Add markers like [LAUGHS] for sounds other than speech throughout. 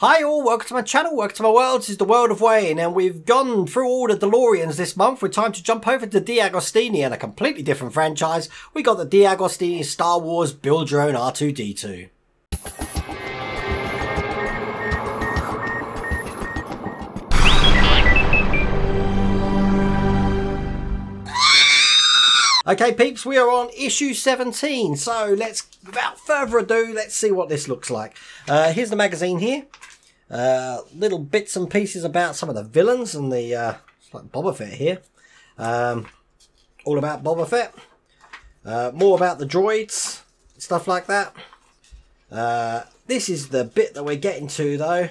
Hi all, welcome to my channel, welcome to my world, this is the world of Wayne and we've gone through all the DeLoreans this month, We're time to jump over to DeAgostini and a completely different franchise. We got the DeAgostini Star Wars Build Your Own R2-D2. Okay, peeps, we are on issue 17. So let's, without further ado, let's see what this looks like. Uh, here's the magazine here. Uh, little bits and pieces about some of the villains and the, uh, like Boba Fett here. Um, all about Boba Fett. Uh, more about the droids, stuff like that. Uh, this is the bit that we're getting to though.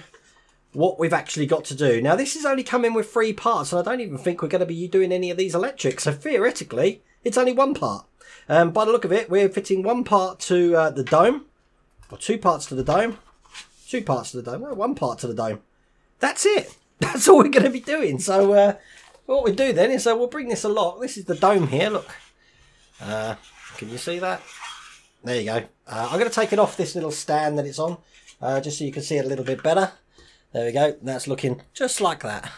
What we've actually got to do. Now this is only coming with three parts and I don't even think we're going to be doing any of these electrics. So theoretically, it's only one part. Um, by the look of it, we're fitting one part to uh, the dome, or two parts to the dome, two parts to the dome, no, one part to the dome. That's it. [LAUGHS] That's all we're going to be doing. So uh, what we do then is uh, we'll bring this along. This is the dome here. Look, uh, can you see that? There you go. Uh, I'm going to take it off this little stand that it's on, uh, just so you can see it a little bit better. There we go. That's looking just like that.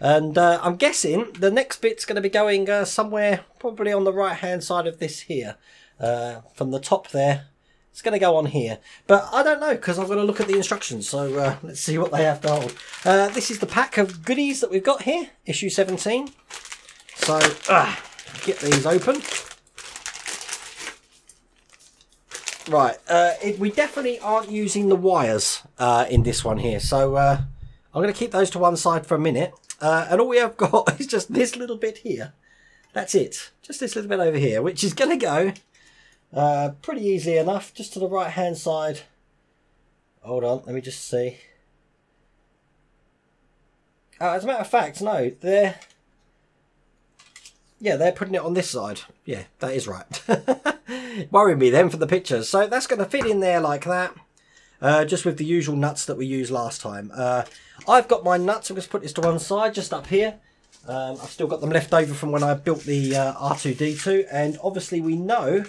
And uh, I'm guessing the next bit's going to be going uh, somewhere probably on the right hand side of this here. Uh, from the top there. It's going to go on here. But I don't know because I'm going to look at the instructions. So uh, let's see what they have to hold. Uh, this is the pack of goodies that we've got here. Issue 17. So uh, get these open. Right, it, we definitely aren't using the wires in this one here. So I'm going to keep those to one side for a minute. Uh, and all we have [LAUGHS] got is just this little bit here. That's it. Just this little bit over here, which is going to go uh, pretty easy enough, just to the right hand side. Hold on, let me just see. Uh, as a matter of fact, no, they're... Yeah, they're putting it on this side. Yeah, that is right. [LAUGHS] Worry me then for the pictures. So that's going to fit in there like that. Uh, just with the usual nuts that we used last time. Uh, I've got my nuts, I'm going to put this to one side, just up here. Um, I've still got them left over from when I built the uh, R2-D2, and obviously we know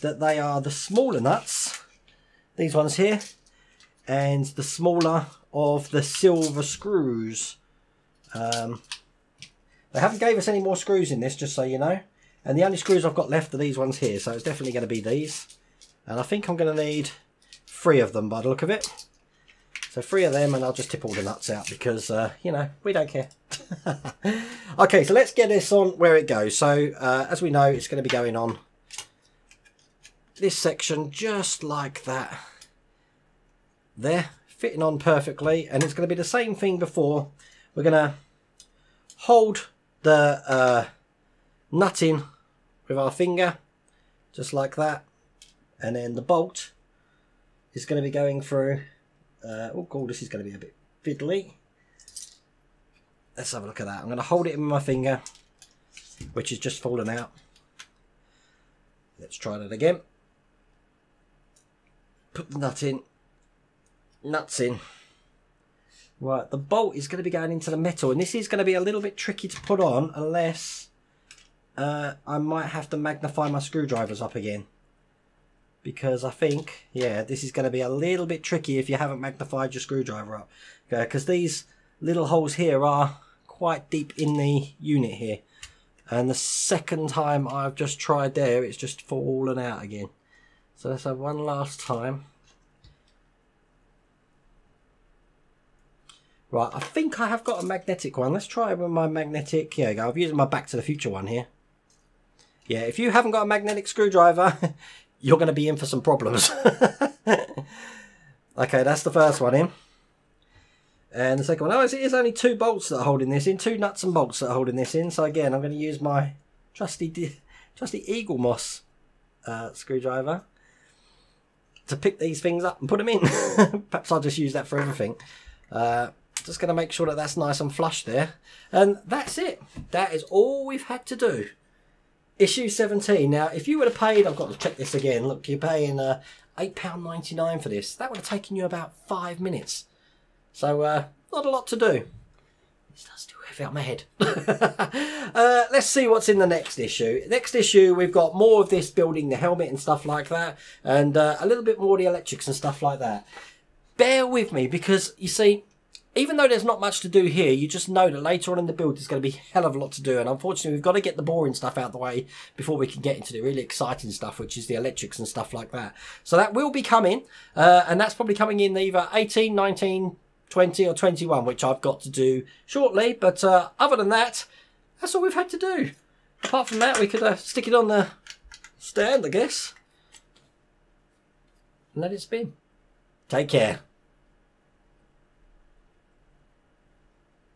that they are the smaller nuts, these ones here, and the smaller of the silver screws. Um, they haven't gave us any more screws in this, just so you know. And the only screws I've got left are these ones here, so it's definitely going to be these. And I think I'm going to need three of them by the look of it. So three of them and I'll just tip all the nuts out because, uh, you know, we don't care. [LAUGHS] okay, so let's get this on where it goes. So uh, as we know, it's going to be going on this section just like that. There, fitting on perfectly. And it's going to be the same thing before. We're going to hold the uh, nut in with our finger, just like that. And then the bolt is going to be going through. Uh, oh, cool, this is going to be a bit fiddly. Let's have a look at that. I'm going to hold it in my finger, which is just fallen out. Let's try that again. Put the nut in. Nuts in. Right, the bolt is going to be going into the metal, and this is going to be a little bit tricky to put on unless uh, I might have to magnify my screwdrivers up again because I think, yeah, this is going to be a little bit tricky if you haven't magnified your screwdriver up. Because these little holes here are quite deep in the unit here. And the second time I've just tried there, it's just fallen out again. So let's have one last time. Right, I think I have got a magnetic one. Let's try it with my magnetic. Here we go. I've used my Back to the Future one here. Yeah, if you haven't got a magnetic screwdriver, [LAUGHS] you're going to be in for some problems. [LAUGHS] okay, that's the first one in. And the second one, oh, it is only two bolts that are holding this in, two nuts and bolts that are holding this in. So again, I'm going to use my trusty, trusty Eaglemoss uh, screwdriver to pick these things up and put them in. [LAUGHS] Perhaps I'll just use that for everything. Uh, just going to make sure that that's nice and flush there. And that's it. That is all we've had to do issue 17. Now, if you would have paid, I've got to check this again. Look, you're paying uh, £8.99 for this. That would have taken you about five minutes. So, uh, not a lot to do. Does do heavy on my head. [LAUGHS] uh, let's see what's in the next issue. Next issue, we've got more of this building the helmet and stuff like that, and uh, a little bit more the electrics and stuff like that. bear with me because you see, even though there's not much to do here, you just know that later on in the build there's going to be a hell of a lot to do. And unfortunately, we've got to get the boring stuff out of the way before we can get into the really exciting stuff, which is the electrics and stuff like that. So that will be coming, uh, and that's probably coming in either 18, 19, 20 or 21, which I've got to do shortly. But uh, other than that, that's all we've had to do. Apart from that, we could uh, stick it on the stand, I guess. And let it spin. Take care.